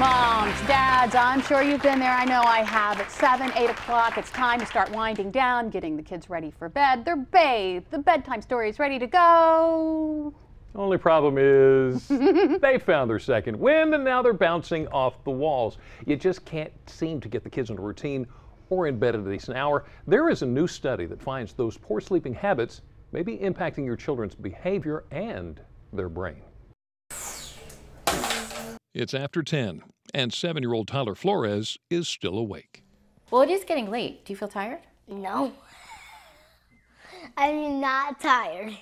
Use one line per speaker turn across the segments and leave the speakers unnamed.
Moms, dads, I'm sure you've been there. I know I have. It's 7, 8 o'clock. It's time to start winding down, getting the kids ready for bed. They're bathed. The bedtime story is ready to go.
Only problem is they found their second wind and now they're bouncing off the walls. You just can't seem to get the kids into routine or in bed at a decent hour. There is a new study that finds those poor sleeping habits may be impacting your children's behavior and their brain.
It's after 10, and seven year old Tyler Flores is still awake.
Well, it is getting late. Do you feel tired?
No. I'm not tired.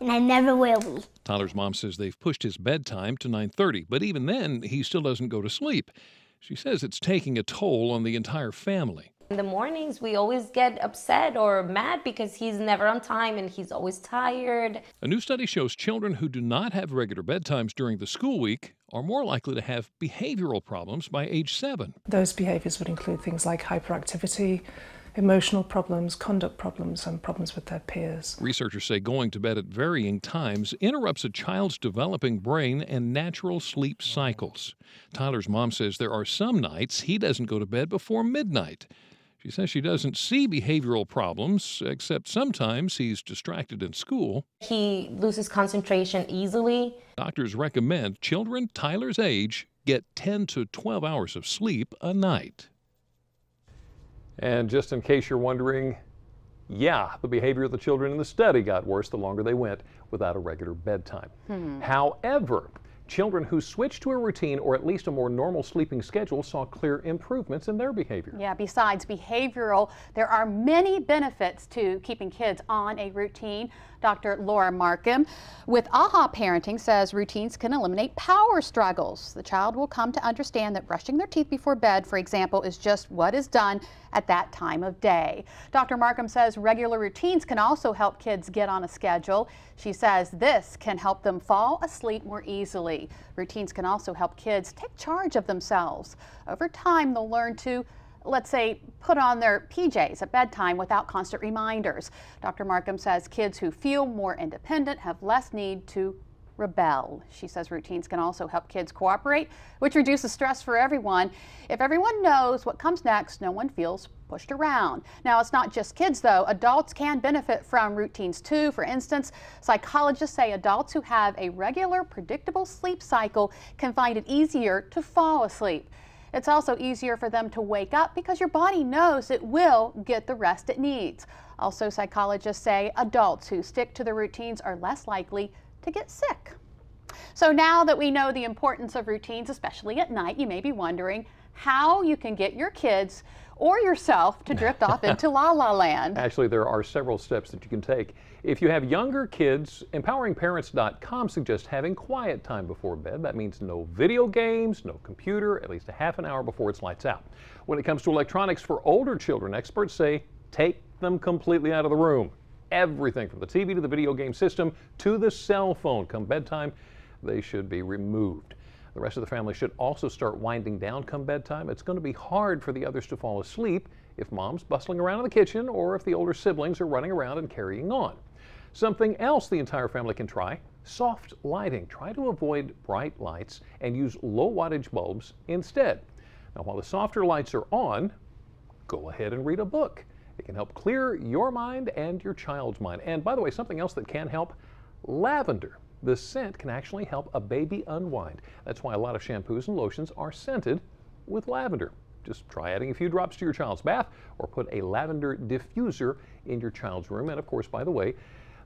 And I never will be.
Tyler's mom says they've pushed his bedtime to 9:30, but even then he still doesn't go to sleep. She says it's taking a toll on the entire family.
In the mornings, we always get upset or mad because he's never on time and he's always tired.
A new study shows children who do not have regular bedtimes during the school week are more likely to have behavioral problems by age seven.
Those behaviours would include things like hyperactivity, emotional problems, conduct problems, and problems with their peers.
Researchers say going to bed at varying times interrupts a child's developing brain and natural sleep cycles. Tyler's mom says there are some nights he doesn't go to bed before midnight. She says she doesn't see behavioral problems, except sometimes he's distracted in school.
He loses concentration easily.
Doctors recommend children Tyler's age get 10 to 12 hours of sleep a night.
And just in case you're wondering, yeah, the behavior of the children in the study got worse the longer they went without a regular bedtime. Hmm. However, Children who switched to a routine or at least a more normal sleeping schedule saw clear improvements in their behavior.
Yeah, besides behavioral, there are many benefits to keeping kids on a routine. Dr. Laura Markham with AHA Parenting says routines can eliminate power struggles. The child will come to understand that brushing their teeth before bed, for example, is just what is done at that time of day. Dr. Markham says regular routines can also help kids get on a schedule. She says this can help them fall asleep more easily. Routines can also help kids take charge of themselves. Over time, they'll learn to let's say, put on their PJs at bedtime without constant reminders. Dr. Markham says kids who feel more independent have less need to rebel. She says routines can also help kids cooperate, which reduces stress for everyone. If everyone knows what comes next, no one feels pushed around. Now, it's not just kids, though. Adults can benefit from routines, too. For instance, psychologists say adults who have a regular, predictable sleep cycle can find it easier to fall asleep. It's also easier for them to wake up because your body knows it will get the rest it needs. Also, psychologists say adults who stick to the routines are less likely to get sick. So now that we know the importance of routines, especially at night, you may be wondering how you can get your kids or yourself to drift off into la la land.
Actually, there are several steps that you can take. If you have younger kids, empoweringparents.com suggests having quiet time before bed. That means no video games, no computer, at least a half an hour before it's lights out. When it comes to electronics for older children, experts say take them completely out of the room. Everything from the TV to the video game system to the cell phone come bedtime, they should be removed. The rest of the family should also start winding down come bedtime. It's going to be hard for the others to fall asleep if mom's bustling around in the kitchen or if the older siblings are running around and carrying on. Something else the entire family can try soft lighting. Try to avoid bright lights and use low wattage bulbs instead. Now, while the softer lights are on, go ahead and read a book. It can help clear your mind and your child's mind. And by the way, something else that can help lavender. The scent can actually help a baby unwind. That's why a lot of shampoos and lotions are scented with lavender. Just try adding a few drops to your child's bath or put a lavender diffuser in your child's room. And of course, by the way,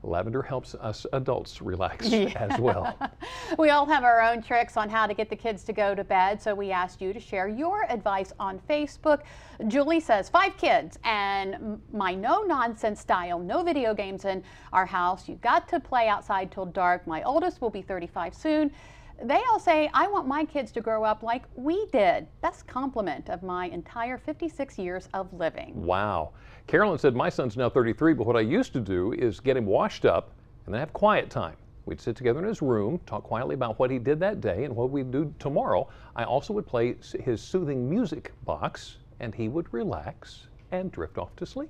lavender helps us adults relax yeah. as well.
we all have our own tricks on how to get the kids to go to bed, so we asked you to share your advice on Facebook. Julie says, five kids and my no-nonsense style, no video games in our house. You got to play outside till dark. My oldest will be 35 soon. They all say, I want my kids to grow up like we did. Best compliment of my entire 56 years of living.
Wow. Carolyn said, My son's now 33, but what I used to do is get him washed up and then have quiet time. We'd sit together in his room, talk quietly about what he did that day and what we'd do tomorrow. I also would play his soothing music box, and he would relax and drift off to sleep.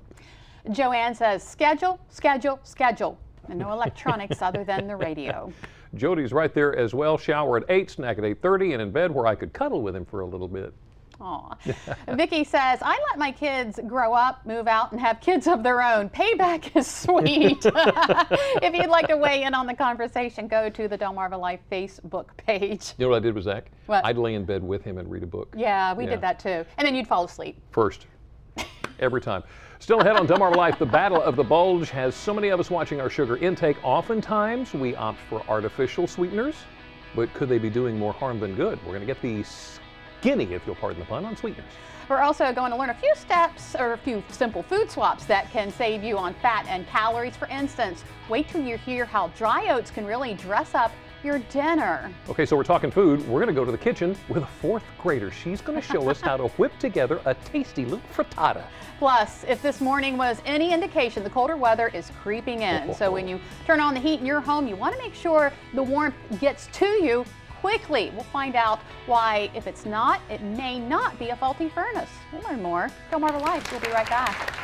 Joanne says, schedule, schedule, schedule, and no electronics other than the radio.
Jody's right there as well. Shower at 8, snack at 8.30, and in bed where I could cuddle with him for a little bit.
Aw. Vicki says, I let my kids grow up, move out, and have kids of their own. Payback is sweet. if you'd like to weigh in on the conversation, go to the Delmarva Life Facebook page.
You know what I did with Zach?
What?
I'd lay in bed with him and read a book.
Yeah, we
Yeah.
did that too. And then you'd fall asleep.
First. Every time. Still ahead on Delmarva Life, the battle of the bulge has so many of us watching our sugar intake. Oftentimes, we opt for artificial sweeteners, but could they be doing more harm than good? We're going to get the skinny, if you'll pardon the pun, on sweeteners.
We're also going to learn a few steps or a few simple food swaps that can save you on fat and calories. For instance, wait till you hear how dry oats can really dress up your dinner.
Okay, so we're talking food. We're going to go to the kitchen with a fourth grader. She's going to show us how to whip together a tasty little frittata.
Plus, if this morning was any indication, the colder weather is creeping in. Oh, oh, so oh. when you turn on the heat in your home, you want to make sure the warmth gets to you quickly. We'll find out why, if it's not, it may not be a faulty furnace. We'll learn more. Delmarva Life, we'll be right back.